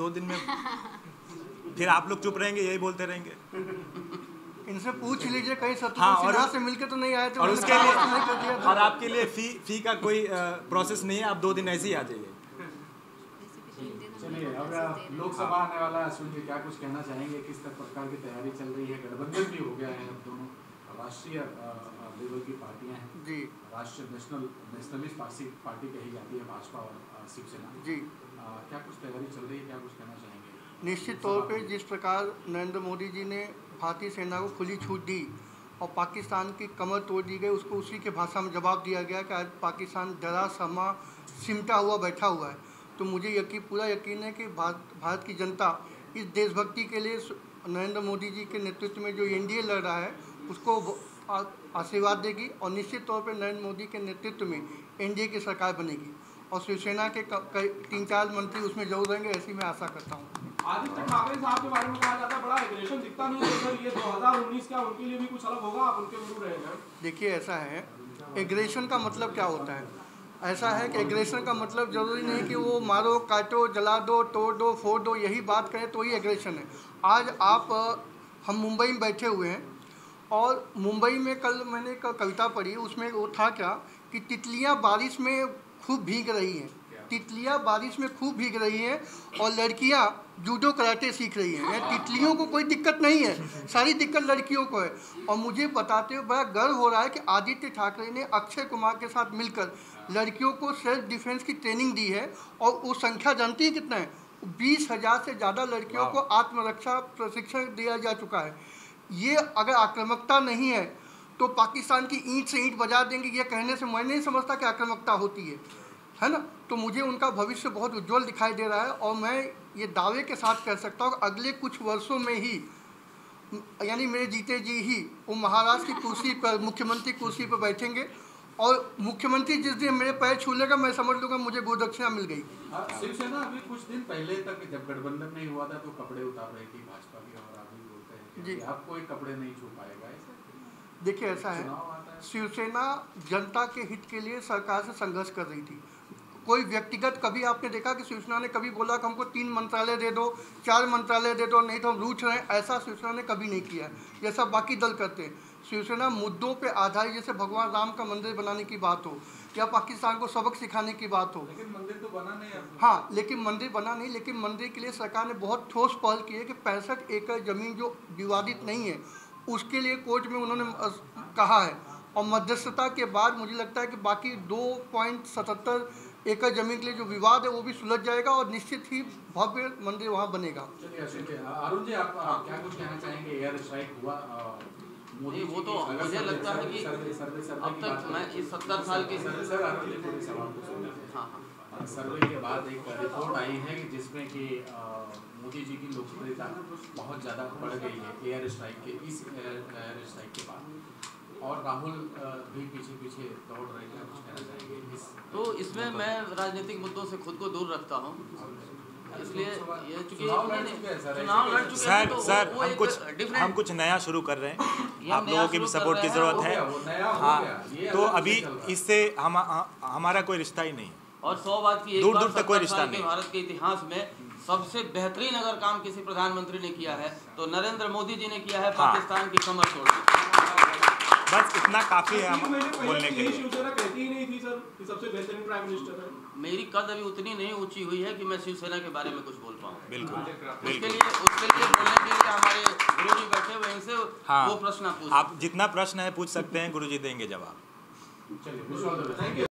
दो दिन में फिर आप लोग चुप रहेंगे यही बोलते रहेंगे। इनसे पूछ लीजिए कहीं शत्रु हाँ, और- से मिलकर तो नहीं आए थे और उसके लिए और आपके लिए फ़ी फ़ी का कोई प्रोसेस नहीं है आप दो दिन ऐसे ही आ जाइए। चलिए अब लोकसभा आने वाला है सुन के क्या कुछ कहना चाहेंगे? किस तरह प्रकार की तैयारी चल रही है? गठबंधन भी हो गया है अब दोनों राष्ट्रीय लेवल की पार्टियाँ हैं। जी। राष्ट्रीय नेशनल नेशनलिस्ट पार्टी पार्टी कही जाती है भाजपा और शिवसेना। जी। अ, क्या कुछ तैयारी चल रही है? क्या कुछ कहना चाहेंगे? निश्चित तौर पर जिस प्रकार नरेंद्र मोदी जी ने भारतीय सेना को खुली छूट दी और पाकिस्तान की कमर तोड़ दी गई उसको उसी के भाषा में जवाब दिया गया कि आज पाकिस्तान डरा समा सिमटा हुआ बैठा हुआ है। तो मुझे यकीन पूरा यकीन है कि भारत भारत की जनता इस देशभक्ति के लिए नरेंद्र मोदी जी के नेतृत्व में जो एनडीए लड़ रहा है उसको आ- आशीर्वाद देगी और निश्चित तौर पर नरेंद्र मोदी के नेतृत्व में एनडीए की सरकार बनेगी। और शिवसेना के कई तीन चार मंत्री उसमें ज़रूर रहेंगे ऐसी मैं आशा करता हूँ। आदित्य ठाकरे साहब के बारे में कहा जाता है बड़ा एग्रेशन दिखता नहीं है ये 2019 क्या उनके लिए भी कुछ अलग होगा? आप उनके गुरु रहेंगे देखिए ऐसा है एग्रेशन का मतलब क्या होता है? ऐसा है कि एग्रेशन का मतलब ज़रूरी नहीं कि वो मारो काटो जला दो तोड़ दो फोड़ दो यही बात करें तो ही एग्रेशन है। आज आप हम मुंबई में बैठे हुए हैं और मुंबई में कल मैंने कविता पढ़ी उसमें वो था क्या कि तितलियाँ बारिश में खूब भीग रही हैं। तितलियाँ बारिश में खूब भीग रही हैं और लड़कियाँ जूडो कराटे सीख रही हैं। यानी तितलियों को कोई दिक्कत नहीं है सारी दिक्कत लड़कियों को है। और मुझे बताते हुए बड़ा गर्व हो रहा है कि आदित्य ठाकरे ने अक्षय कुमार के साथ मिलकर लड़कियों को सेल्फ डिफेंस की ट्रेनिंग दी है और वो संख्या जानती है कितना है? बीस हज़ार से ज़्यादा लड़कियों को आत्मरक्षा प्रशिक्षण दिया जा चुका है। ये अगर आक्रामकता नहीं है तो पाकिस्तान की ईंट से ईंट बजा देंगे ये कहने से मैं नहीं समझता कि आक्रामकता होती है। है ना? तो मुझे उनका भविष्य बहुत उज्जवल दिखाई दे रहा है और मैं ये दावे के साथ कह सकता हूँ अगले कुछ वर्षों में ही यानी मेरे जीते जी ही वो महाराष्ट्र की कुर्सी पर मुख्यमंत्री कुर्सी पर बैठेंगे और मुख्यमंत्री जिस दिन मेरे पैर छू लेगा मैं समझ लूँगा मुझे गो दक्षिणा मिल गई। हाँ, शिवसेना अभी कुछ दिन पहले तक जब गठबंधन नहीं हुआ था तो कपड़े उतार रही थी भाजपा की और कि जी। आप कोई कपड़े नहीं छू पाएगा देखिए ऐसा है। शिवसेना जनता के हित के लिए सरकार से संघर्ष कर रही थी। कोई व्यक्तिगत कभी आपने देखा कि शिवसेना ने कभी बोला कि हमको तीन मंत्रालय दे दो चार मंत्रालय दे दो नहीं तो हम रूठ रहे हैं? ऐसा शिवसेना ने कभी नहीं किया है। ये सब बाकी दल करते हैं। शिवसेना मुद्दों पे आधारित जैसे भगवान राम का मंदिर बनाने की बात हो या पाकिस्तान को सबक सिखाने की बात हो। लेकिन मंदिर तो बना नहीं हाँ। लेकिन मंदिर बना नहीं लेकिन मंदिर के लिए सरकार ने बहुत ठोस पहल की है कि पैंसठ एकड़ ज़मीन जो विवादित नहीं है उसके लिए कोर्ट में उन्होंने कहा है। और मध्यस्थता के बाद मुझे लगता है कि बाकी दो पॉइंट सतहत्तर एकड़ ज़मीन के लिए जो विवाद है वो भी सुलझ जाएगा और निश्चित ही भव्य मंदिर वहाँ बनेगा। चलिए अशोक जी, अरुण जी आप आप क्या कुछ कहना चाहेंगे? एयर स्ट्राइक हुआ नहीं, वो तो मुझे लगता है कि अब तक मैं इस 70 साल के- सर। हाँ हाँ। सर्वे के बाद एक रिपोर्ट आई है कि जिसमें कि मोदी जी की लोकप्रियता बहुत ज़्यादा बढ़ गई है एयर स्ट्राइक के इस एयर एयर स्ट्राइक के बाद। और राहुल भी पीछे पीछे दौड़ रहे हैं कुछ कहना चाहेंगे? तो इसमें मैं राजनीतिक मुद्दों से खुद को दूर रखता हूँ। सर, हैं तो सर हम कुछ हम कुछ नया शुरू कर रहे हैं आप लोगों की भी सपोर्ट की ज़रूरत है हो तो अभी। इससे हम हम- हमारा कोई रिश्ता ही नहीं और सौ बात की दूर दूर तक कोई रिश्ता नहीं। भारत के इतिहास में सबसे बेहतरीन अगर काम किसी प्रधानमंत्री ने किया है तो नरेंद्र मोदी जी ने किया है हाँ। पाकिस्तान की कमर तोड़ दी बस इतना काफ़ी है हम बोलने के लिए। शिवसेना कहती ही नहीं थी सर कि सबसे बेहतरीन प्राइम मिनिस्टर है। मेरी कद अभी उतनी नहीं ऊँची हुई है कि मैं शिवसेना के बारे में कुछ बोल पाऊँ। बिल्कुल उसके लिए उसके लिए बोलने के लिए हमारे गुरु जी बैठे हुए इनसे हाँ। वो प्रश्न आप जितना प्रश्न है पूछ सकते हैं गुरु जी देंगे जवाब। चलिए